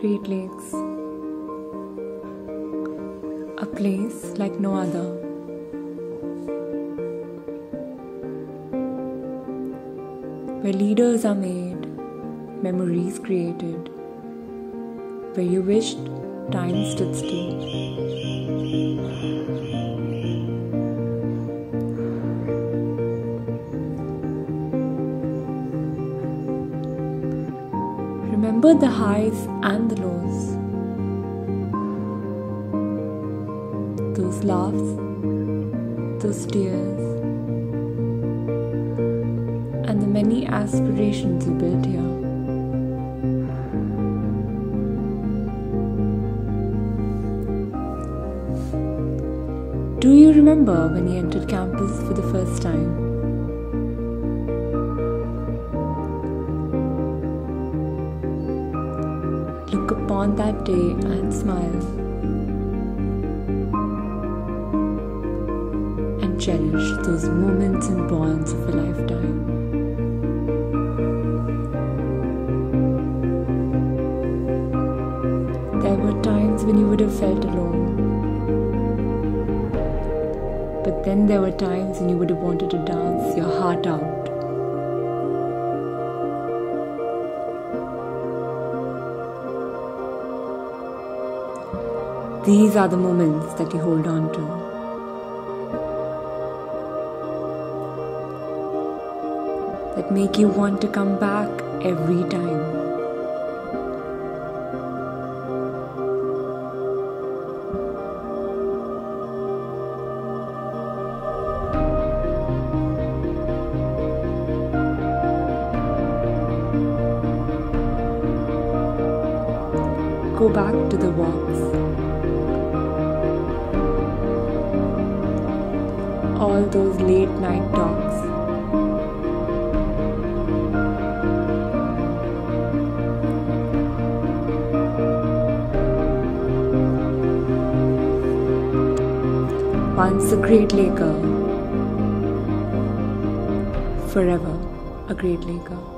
Great Lakes. A place like no other. Where leaders are made, memories created, where you wished time stood still. Remember the highs and the lows. Those laughs, those tears, and the many aspirations you built here. Do you remember when you entered campus for the first time? Look upon that day and smile. And cherish those moments and bonds of a lifetime. There were times when you would have felt alone. But then there were times when you would have wanted to dance your heart out. These are the moments that you hold on to. That make you want to come back every time. Go back to the walks. All those late night talks. Once a great Laker. Forever a great Laker.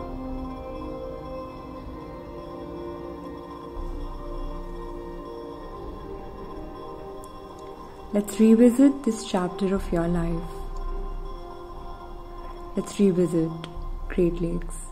Let's revisit this chapter of your life. Let's revisit Great Lakes.